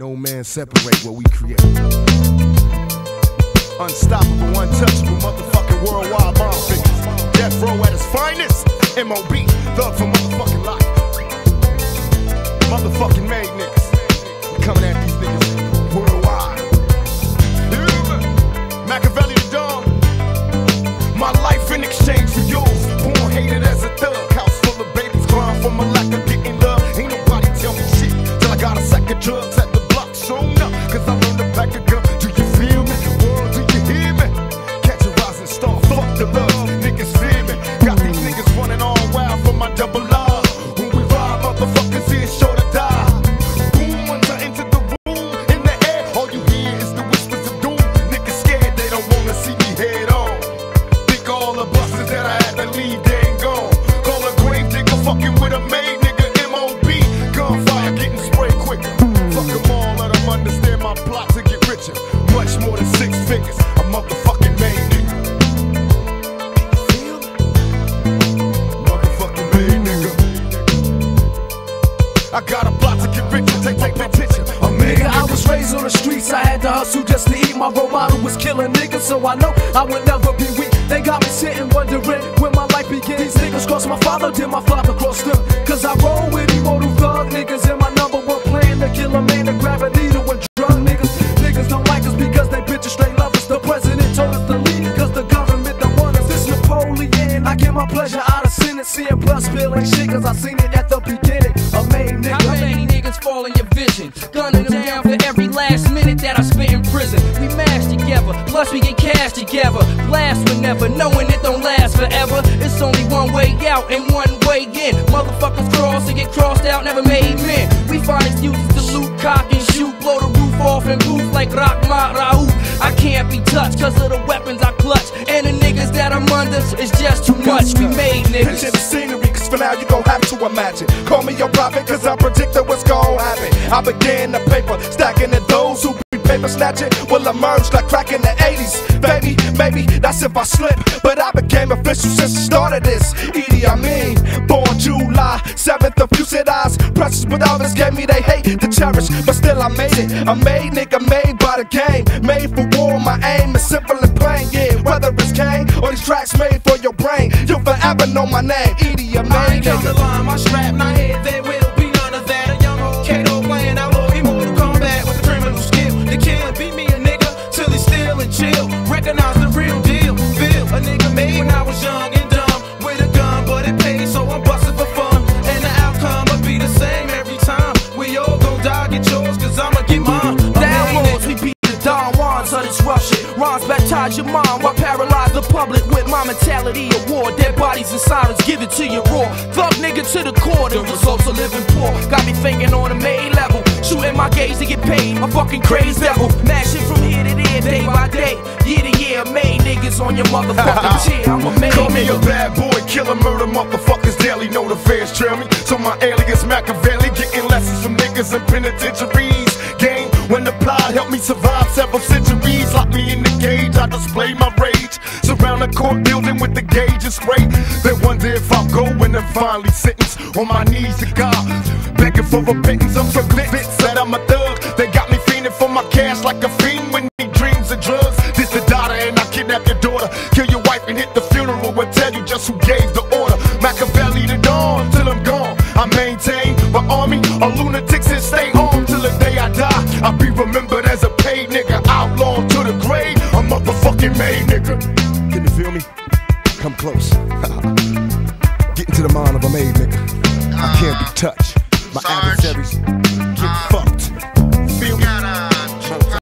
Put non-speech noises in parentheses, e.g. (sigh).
No man separate what we create. Unstoppable, untouchable, motherfucking worldwide bomb figures. Death row at its finest. MOB, thug for motherfucking life. Motherfucking made niggas. We coming at these niggas double R. When we ride, motherfuckers here sure to die. Boom, once I enter the room, in the air, all you hear is the whispers of doom. Niggas scared, they don't wanna see me head on. Think all the buses that I had to leave, they ain't gone. Call a grave digger, fucking with a maid nigga, MOB. Gunfire getting sprayed quicker. Fuck them all, let them understand my plot to get richer. Much more than six figures, a motherfucking I got a plot to get richer, take, take that picture. A Nigga, I was raised on the streets, I had to hustle just to eat. My role model was killing niggas, so I know I would never be weak. They got me sitting wondering when my life begins. These niggas cross my father, did my father cross them? Cause I roll with immortal thug niggas, and my number one plan to kill a man to grab a needle and drug niggas. Niggas don't like us because they bitches straight lovers. The president told us to leave, cause the government don't want us. This Napoleon, I get my pleasure out of sinning, seeing blood spilling shit, cause I seen it at vision? Gunning them down for every last minute that I spent in prison. We mash together, plus we get cash together. Blast whenever, knowing it don't last forever. It's only one way out and one way in. Motherfuckers cross and get crossed out, never made men. We find excuses to loot, cock, and shoot. Blow the roof off and booth like Rockma Raouf. I can't be touched cause of the weapons I clutch. And the niggas that I'm under is just too much. We made Picture niggas. the scenery, for now you gon' have to imagine. Call me your prophet, cause I predicted what's gon' happen. I began the paper, stacking at those who be paper snatching will emerge like crack in the 80s. Baby, maybe that's if I slip. But I became official since the start of this. E.D.I. Mean, born July 7th, of eyes. Precious, but others gave me they hate to cherish. But still, I made it. I made nigga, made by the game. Made for war, my aim is simple and plain. Yeah, whether it's Kane or these tracks made you'll know my name. Edie, I I made ain't come to nigga. line, my strap, not head, there will be none of that. A young old Kato playing outlaw, immortal combat with the criminal skill. The kill, beat me a nigga till he still and chill. Recognize the real deal. Feel a nigga made when I was young Baptize your mind while paralyze the public with my mentality of war. Dead bodies and sirens give it to you raw. Thug nigga to the core, the results of living poor. Got me thinking on a main level. Shooting my gaze to get paid. A fucking crazy devil. Mashing from here to there, day by day. Year to year, made niggas on your motherfucking (laughs) chair. I'm a main Call me a bad boy, killer, murder, motherfuckers daily. Know the fans trail me. So my alias Machiavelli, getting lessons from niggas in penitentiaries. With the gauge and spray. Then wonder if I'll go when I'm finally sentenced on my knees to God. Begging for repentance, I'm so convinced that I'm a thug. They got me fiending for my cash like a fiend when he dreams of drugs. This the daughter and I kidnap your daughter. Kill your wife and hit the funeral. Will tell you just who gave the order. Machiavelli the dawn till I'm gone. I maintain my army of lunatics and stay home till the day I die. I'll be remembered Into the mind of a made nigga. I can't be touched. My adversaries get uh, fucked.